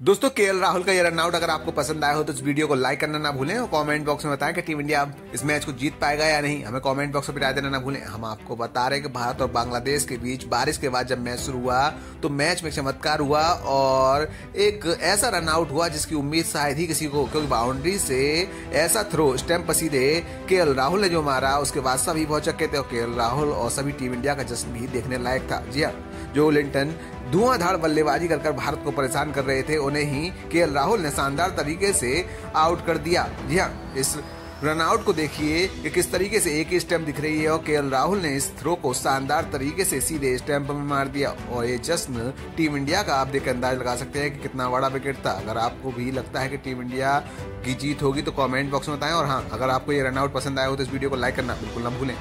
दोस्तों के राहुल का ये रनआउट अगर आपको पसंद आया हो तो इस वीडियो को लाइक करना ना भूलें और कमेंट बॉक्स में बताएँ कि टीम इंडिया अब इस मैच को जीत पाएगा या नहीं। हमें कमेंट बॉक्स में बता देना ना भूलें। हम आपको बता रहे हैं कि भारत और बांग्लादेश के बीच बारिश के बाद जब मैच शुरू हुआ तो मैच में चमत्कार हुआ और एक ऐसा रनआउट हुआ जिसकी उम्मीद शायद ही किसी को, क्योंकि बाउंड्री से ऐसा थ्रो स्टैम्प पसीदे के राहुल ने जो मारा, उसके बाद सभी बहुत चक्के थे और के राहुल और सभी टीम इंडिया का जश्न भी देखने लायक था। जी हाँ जो लिंटन धुआंधार बल्लेबाजी कर भारत को परेशान कर रहे थे। उन्हें ही के राहुल ने शानदार तरीके से आउट कर दिया। जी हाँ इस रनआउट को देखिए कि किस तरीके से एक ही स्टैम्प दिख रही है और के राहुल ने इस थ्रो को शानदार तरीके से सीधे स्टैम्प में मार दिया। और ये जश्न टीम इंडिया का आप देख अंदाज लगा सकते हैं कि कितना बड़ा विकेट था। अगर आपको भी लगता है कि टीम इंडिया की जीत होगी तो कमेंट बॉक्स में बताएँ। और हाँ अगर आपको ये रनआउट पसंद आया हो तो इस वीडियो को लाइक करना बिल्कुल ना भूलें।